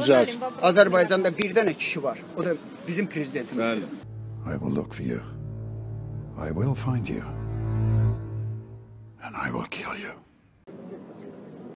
Güzel. Azərbaycanda bir dənə kişi var. O da bizim prezidentimiz. Bəli. I will look for you. I will find you. And I will kill you.